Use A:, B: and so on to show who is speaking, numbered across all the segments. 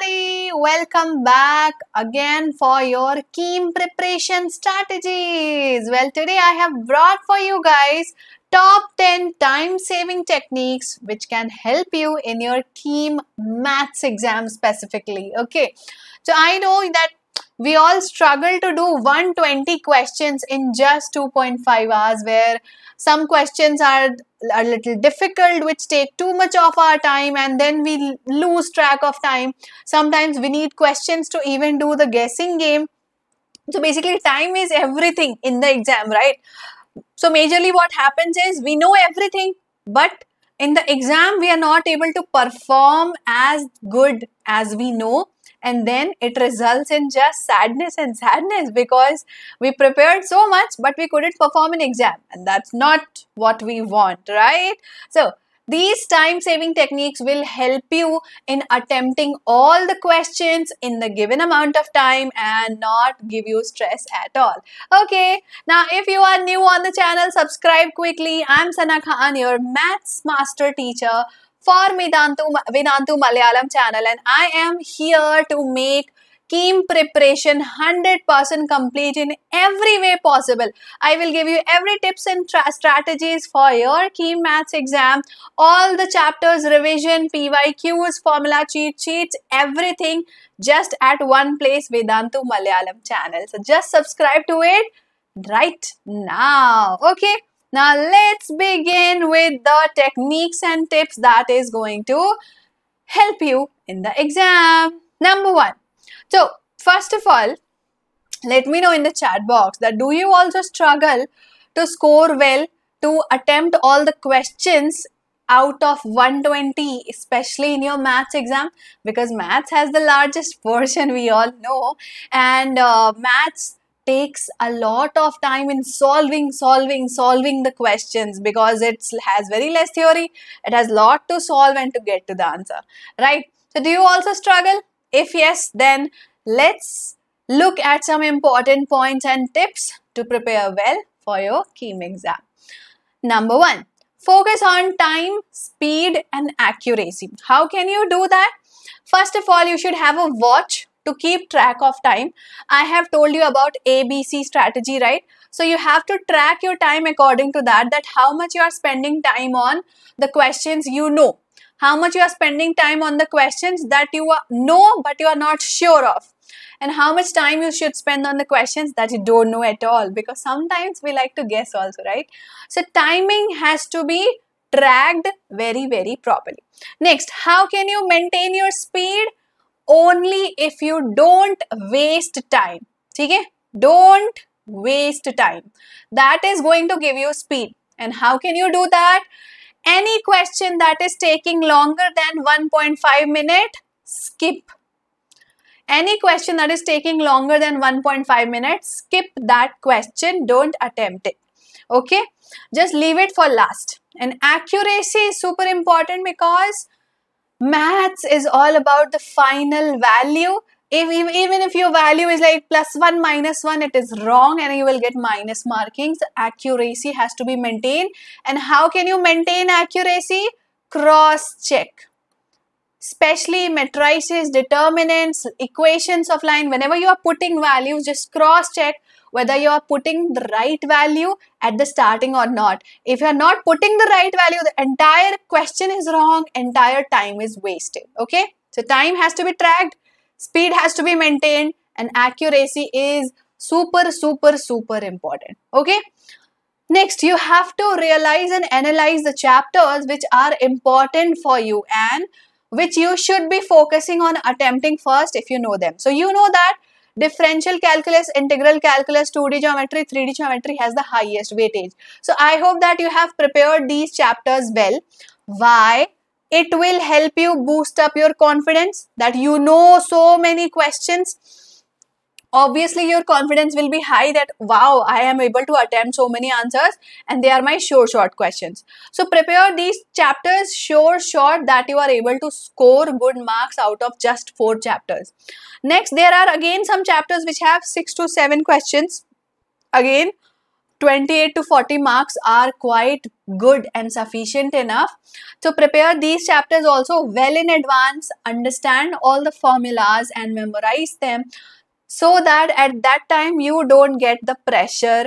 A: everybody. Welcome back again for your KEAM preparation strategies. Well, today I have brought for you guys top 10 time saving techniques which can help you in your KEAM maths exam specifically. Okay, so I know that we all struggle to do 120 questions in just 2.5 hours where some questions are a little difficult which take too much of our time and then we lose track of time. Sometimes we need questions to even do the guessing game. So basically time is everything in the exam right? So majorly what happens is we know everything but in the exam we are not able to perform as good as we know and then it results in just sadness and sadness because we prepared so much but we couldn't perform an exam and that's not what we want right so these time saving techniques will help you in attempting all the questions in the given amount of time and not give you stress at all. Okay, now if you are new on the channel, subscribe quickly. I'm Sana Khan, your maths master teacher for Vedantu, Vedantu Malayalam channel and I am here to make KEAM preparation 100% complete in every way possible. I will give you every tips and strategies for your KEAM Maths exam, all the chapters, revision, PYQs, formula cheat sheets, everything just at one place Vedantu Malayalam channel. So just subscribe to it right now. Okay. Now let's begin with the techniques and tips that is going to help you in the exam. Number one. So first of all, let me know in the chat box that do you also struggle to score well to attempt all the questions out of 120 especially in your maths exam because maths has the largest portion we all know and uh, maths takes a lot of time in solving solving solving the questions because it has very less theory. It has lot to solve and to get to the answer right? So do you also struggle? If yes then let's look at some important points and tips to prepare well for your KEAM exam. Number one focus on time speed and accuracy. How can you do that? First of all you should have a watch to keep track of time. I have told you about ABC strategy, right? So you have to track your time according to that, that how much you are spending time on the questions you know. How much you are spending time on the questions that you know but you are not sure of. And how much time you should spend on the questions that you don't know at all. Because sometimes we like to guess also, right? So timing has to be tracked very, very properly. Next, how can you maintain your speed? Only if you don't waste time. Okay? Don't waste time. That is going to give you speed. And how can you do that? Any question that is taking longer than 1.5 minute, skip. Any question that is taking longer than 1.5 minutes, skip that question. Don't attempt it. Okay? Just leave it for last. And accuracy is super important because maths is all about the final value. If, even if your value is like plus 1 minus 1 it is wrong and you will get minus markings. Accuracy has to be maintained. And how can you maintain accuracy? Cross check. Especially matrices determinants equations of line. Whenever you are putting values just cross check whether you are putting the right value at the starting or not. If you are not putting the right value, the entire question is wrong, entire time is wasted. Okay? So time has to be tracked, speed has to be maintained, and accuracy is super, super, super important. Okay? Next, you have to realize and analyze the chapters which are important for you and which you should be focusing on attempting first if you know them. So you know that differential calculus, integral calculus, 2D geometry, 3D geometry has the highest weightage. So I hope that you have prepared these chapters well. Why? It will help you boost up your confidence that you know so many questions obviously your confidence will be high that wow i am able to attempt so many answers and they are my sure short questions. So prepare these chapters sure short that you are able to score good marks out of just four chapters. Next there are again some chapters which have six to seven questions. Again 28 to 40 marks are quite good and sufficient enough. So prepare these chapters also well in advance, understand all the formulas and memorize them so that at that time you don't get the pressure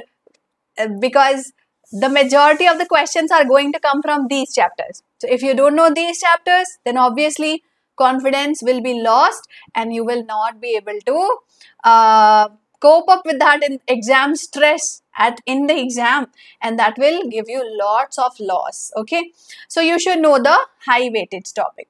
A: uh, because the majority of the questions are going to come from these chapters. So if you don't know these chapters, then obviously confidence will be lost and you will not be able to uh, cope up with that in exam stress at in the exam. And that will give you lots of loss okay? So you should know the high weightage topic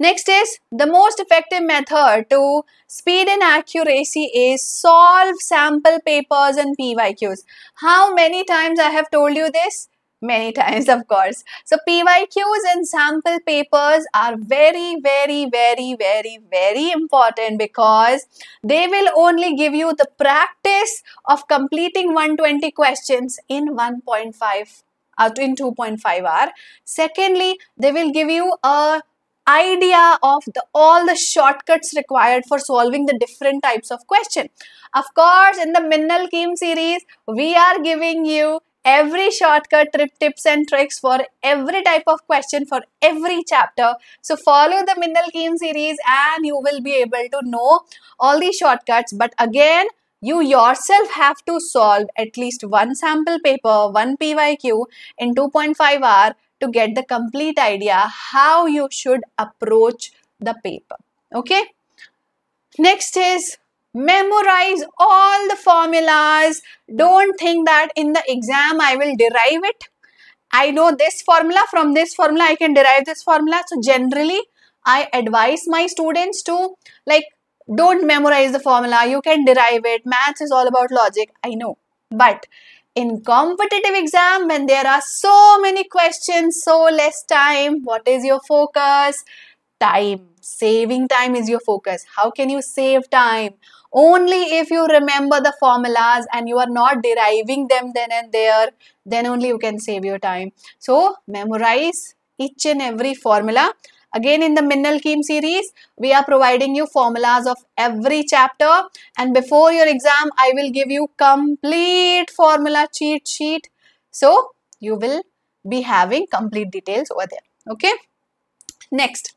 A: next is the most effective method to speed and accuracy is solve sample papers and pyqs how many times i have told you this? Many times of course. So pyqs and sample papers are very very very very very important because they will only give you the practice of completing 120 questions in 1.5 uh, in 2.5 hour. Secondly they will give you a idea of the all the shortcuts required for solving the different types of question of course in the minnal KEAM series we are giving you every shortcut trip tips and tricks for every type of question for every chapter. So follow the Minnal KEAM series and you will be able to know all these shortcuts. But again, you yourself have to solve at least one sample paper, one PYQ in 2.5 hour to get the complete idea how you should approach the paper. Okay. Next is memorize all the formulas. Don't think that in the exam i will derive it. I know this formula from this formula i can derive this formula. So generally i advise my students to like don't memorize the formula. You can derive it. Maths is all about logic i know. But in competitive exam when there are so many questions so less time. What is your focus? Time. Saving time is your focus. How can you save time? Only if you remember the formulas and you are not deriving them then and there then only you can save your time. So memorize each and every formula again in the minnal KEAM series we are providing you formulas of every chapter. And before your exam i will give you complete formula cheat sheet. So you will be having complete details over there. Okay? Next.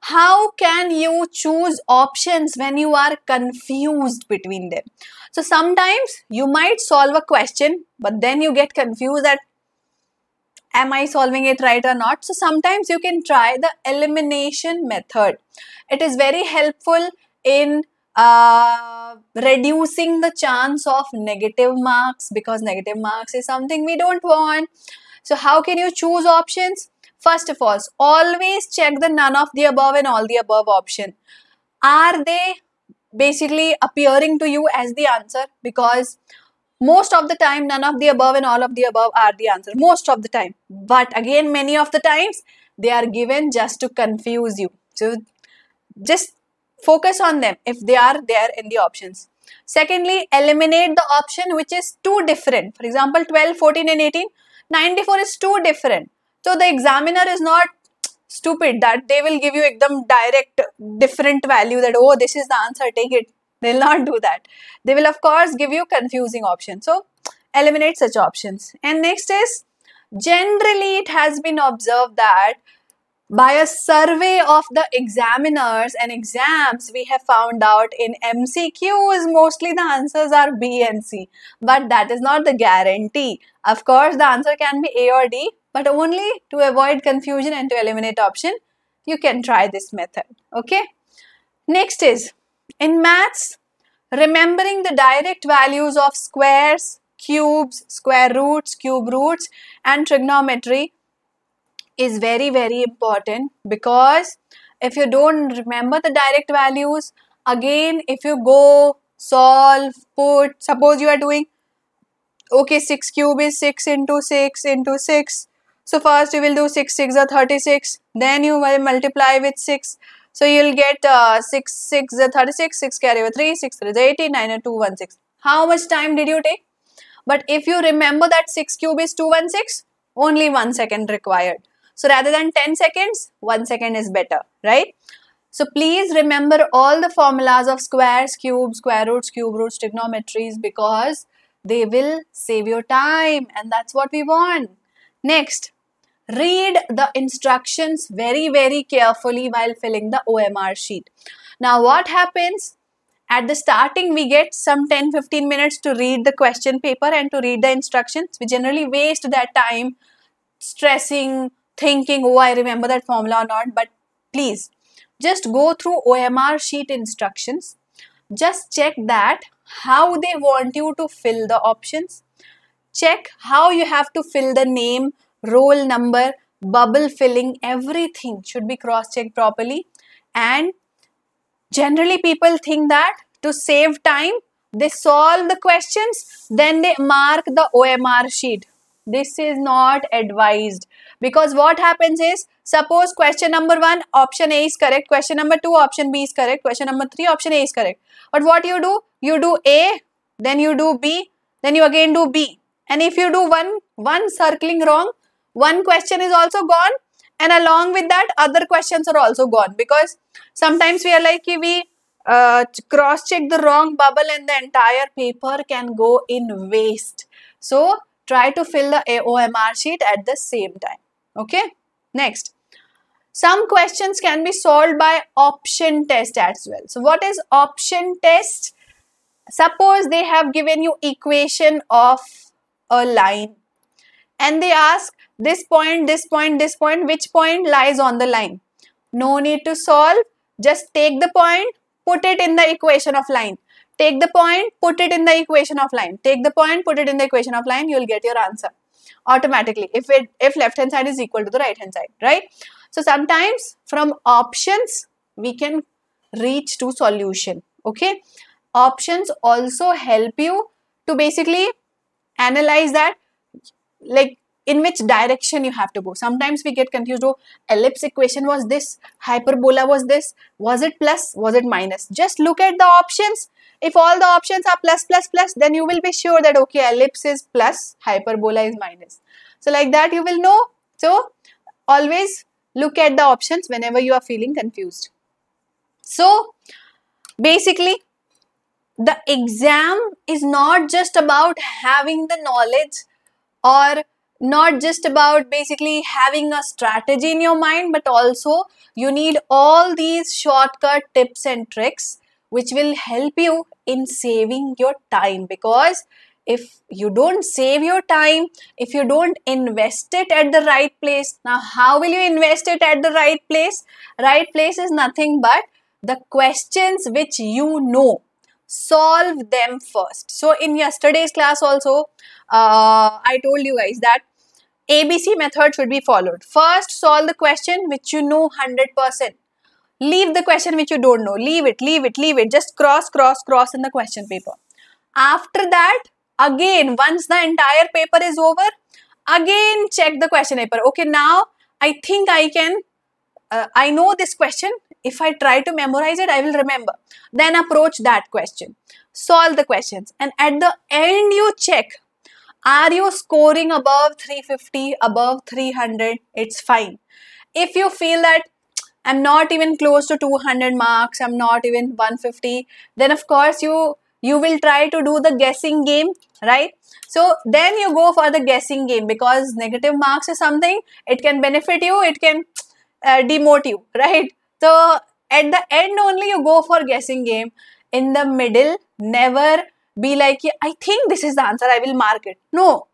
A: How can you choose options when you are confused between them? So sometimes you might solve a question but then you get confused that am i solving it right or not so sometimes you can try the elimination method it is very helpful in uh, reducing the chance of negative marks because negative marks is something we don't want so how can you choose options First of all, always check the none of the above and all the above option. Are they basically appearing to you as the answer? Because most of the time, none of the above and all of the above are the answer. Most of the time. But again, many of the times, they are given just to confuse you. So just focus on them if they are there in the options. Secondly, eliminate the option which is too different. For example, 12, 14 and 18. 94 is too different. So the examiner is not stupid that they will give you them direct different value that oh this is the answer take it they'll not do that. They will of course give you confusing options. So eliminate such options. And next is generally it has been observed that by a survey of the examiners and exams we have found out in mcqs mostly the answers are b and c. But that is not the guarantee. Of course the answer can be a or d but only to avoid confusion and to eliminate option you can try this method. Okay? Next is in maths remembering the direct values of squares cubes square roots cube roots and trigonometry is very very important because if you don't remember the direct values again if you go solve put suppose you are doing okay 6 cube is 6 into 6 into 6 so first you will do 6 6 are 36. Then you will multiply with 6. So you'll get uh, 6 6 are 36. 6 carry over 3. 6 3 is 80. 9 and 2 1 6. How much time did you take? But if you remember that 6 cube is 216, only 1 second required. So rather than 10 seconds, 1 second is better, right? So please remember all the formulas of squares, cubes, square roots, cube roots, trigonometries because they will save your time and that's what we want next read the instructions very very carefully while filling the omr sheet. Now what happens? At the starting we get some 10 15 minutes to read the question paper and to read the instructions. We generally waste that time stressing thinking oh i remember that formula or not but please just go through omr sheet instructions. Just check that how they want you to fill the options. Check how you have to fill the name roll number bubble filling everything should be cross checked properly. And generally people think that to save time they solve the questions then they mark the omr sheet. This is not advised. Because what happens is suppose question number 1 option a is correct question number 2 option b is correct question number 3 option a is correct. But what you do? You do a then you do b then you again do b. And if you do one one circling wrong one question is also gone and along with that other questions are also gone. Because sometimes we are like we uh, cross check the wrong bubble and the entire paper can go in waste. So try to fill the OMR sheet at the same time. Okay? Next. Some questions can be solved by option test as well. So what is option test? Suppose they have given you equation of a line and they ask this point, this point, this point, which point lies on the line. No need to solve, just take the point, put it in the equation of line. Take the point, put it in the equation of line. Take the point, put it in the equation of line, you will get your answer automatically if it if left hand side is equal to the right hand side, right? So sometimes from options we can reach to solution, okay? Options also help you to basically analyze that like in which direction you have to go. Sometimes we get confused, oh, ellipse equation was this, hyperbola was this, was it plus, was it minus? Just look at the options. If all the options are plus, plus, plus, then you will be sure that, okay, ellipse is plus, hyperbola is minus. So like that you will know. So always look at the options whenever you are feeling confused. So basically, the exam is not just about having the knowledge or not just about basically having a strategy in your mind, but also you need all these shortcut tips and tricks which will help you in saving your time because if you don't save your time, if you don't invest it at the right place, now how will you invest it at the right place? Right place is nothing but the questions which you know solve them first so in yesterday's class also uh, i told you guys that ABC method should be followed. First, solve the question which you know 100%. Leave the question which you don't know. Leave it, leave it, leave it. Just cross, cross, cross in the question paper. After that, again, once the entire paper is over, again check the question paper. Okay, now I think I can, uh, I know this question. If I try to memorize it, I will remember. Then approach that question. Solve the questions. And at the end, you check are you scoring above 350, above 300? It's fine. If you feel that I'm not even close to 200 marks, I'm not even 150, then of course you you will try to do the guessing game, right? So then you go for the guessing game because negative marks is something it can benefit you, it can uh, demote you, right? So at the end only you go for guessing game. In the middle, never be like, I think this is the answer, I will mark it. No,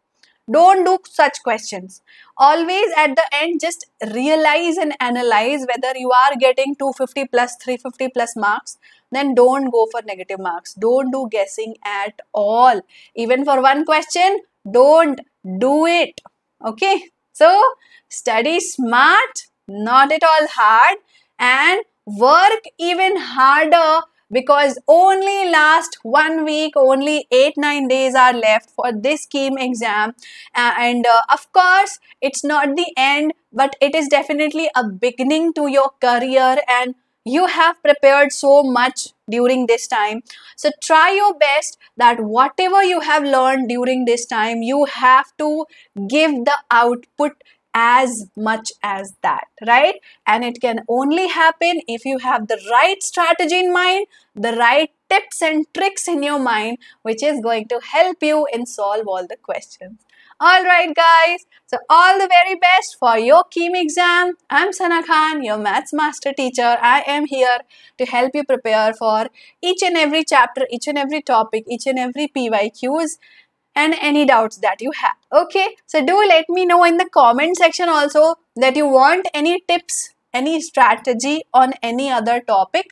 A: don't do such questions. Always at the end, just realize and analyze whether you are getting 250 plus 350 plus marks. Then don't go for negative marks. Don't do guessing at all. Even for one question, don't do it. Okay. So, study smart, not at all hard, and work even harder because only last one week only 8 9 days are left for this KEAM exam. And uh, of course it's not the end but it is definitely a beginning to your career and you have prepared so much during this time. So try your best that whatever you have learned during this time you have to give the output as much as that, right? And it can only happen if you have the right strategy in mind, the right tips and tricks in your mind which is going to help you in solve all the questions. Alright guys, so all the very best for your KEAM exam. I'm Sana Khan, your maths master teacher. I am here to help you prepare for each and every chapter, each and every topic, each and every PYQs and any doubts that you have. Okay, so do let me know in the comment section also that you want any tips, any strategy on any other topic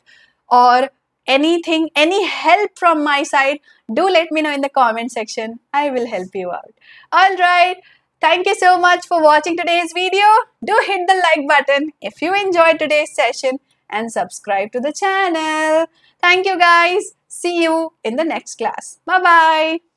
A: or anything, any help from my side, do let me know in the comment section. I will help you out. Alright, thank you so much for watching today's video. Do hit the like button if you enjoyed today's session and subscribe to the channel. Thank you guys. See you in the next class. Bye-bye.